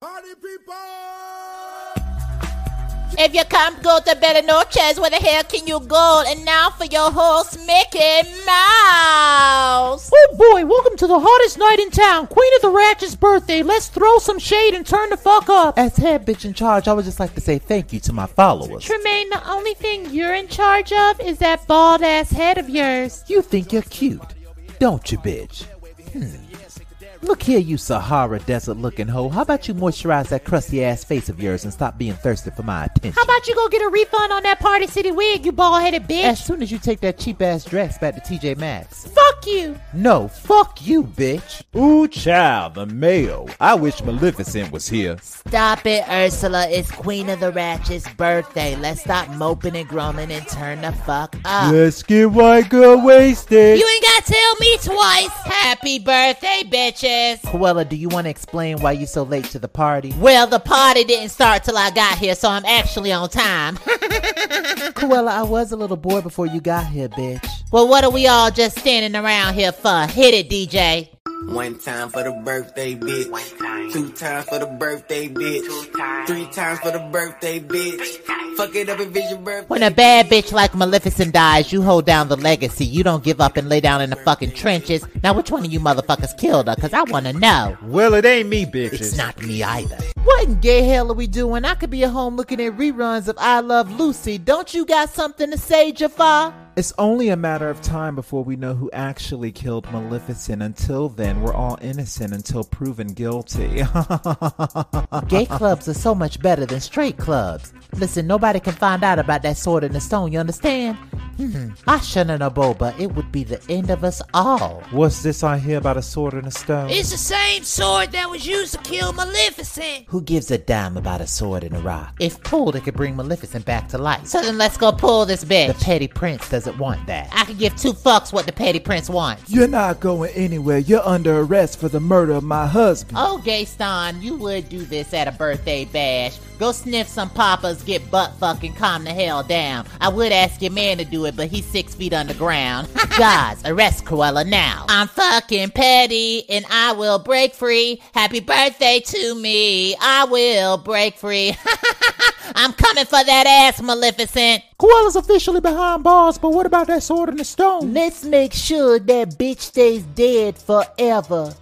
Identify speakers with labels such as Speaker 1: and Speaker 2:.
Speaker 1: Party people!
Speaker 2: If you can't go to Bella Noches, where the hell can you go? And now for your host, Mickey Mouse.
Speaker 3: Oh boy, welcome to the hottest night in town, Queen of the Ratchet's birthday. Let's throw some shade and turn the fuck up.
Speaker 4: As head bitch in charge, I would just like to say thank you to my followers.
Speaker 3: Tremaine, the only thing you're in charge of is that bald ass head of yours.
Speaker 4: You think you're cute, don't you, bitch? Hmm. Look here, you Sahara desert looking hoe. How about you moisturize that crusty ass face of yours and stop being thirsty for my attention?
Speaker 3: How about you go get a refund on that Party City wig, you bald headed bitch?
Speaker 4: As soon as you take that cheap ass dress back to TJ Maxx.
Speaker 3: Fuck you.
Speaker 4: No, fuck you, bitch.
Speaker 1: Ooh, child, the mayo. I wish Maleficent was here.
Speaker 2: Stop it, Ursula. It's Queen of the Ratchet's birthday. Let's stop moping and groaning and turn the fuck up.
Speaker 1: Let's get white girl wasted.
Speaker 2: You ain't gotta tell me twice. Happy birthday, bitches.
Speaker 4: Cruella, do you want to explain why you're so late to the party?
Speaker 2: Well, the party didn't start till I got here, so I'm actually on time.
Speaker 4: Cruella, I was a little bored before you got here, bitch.
Speaker 2: Well, what are we all just standing around here for? Hit it, DJ.
Speaker 5: One time for the birthday bitch. One time. Two times for the birthday bitch. Two times. Three times for the birthday bitch. Fuck it up if it's your birthday.
Speaker 2: When a bad bitch like Maleficent dies, you hold down the legacy. You don't give up and lay down in the fucking trenches. Now, which one of you motherfuckers killed her? Cause I wanna know.
Speaker 1: Well, it ain't me, bitches.
Speaker 2: It's not me either.
Speaker 4: What in gay hell are we doing? I could be at home looking at reruns of I Love Lucy.
Speaker 2: Don't you got something to say, Jafar?
Speaker 4: It's only a matter of time before we know who actually killed Maleficent. Until then, we're all innocent until proven guilty. Gay clubs are so much better than straight clubs. Listen, nobody can find out about that sword in the stone, you understand? Hmm. I shouldn't have, but it would be the end of us all. What's this I hear about a sword and a stone?
Speaker 2: It's the same sword that was used to kill Maleficent.
Speaker 4: Who gives a damn about a sword and a rock? If pulled, it could bring Maleficent back to life.
Speaker 2: So then let's go pull this bitch.
Speaker 4: The petty prince doesn't want that.
Speaker 2: I can give two fucks what the petty prince wants.
Speaker 6: You're not going anywhere. You're under arrest for the murder of my husband.
Speaker 2: Oh, Gayston, you would do this at a birthday bash. Go sniff some poppers, get butt fucking calm the hell down. I would ask your man to do it, but he's six feet underground. Guys, arrest Cruella now. I'm fucking petty and I will break free. Happy birthday to me. I will break free. I'm coming for that ass, Maleficent.
Speaker 3: Cruella's officially behind bars, but what about that sword in the stone?
Speaker 2: Let's make sure that bitch stays dead forever.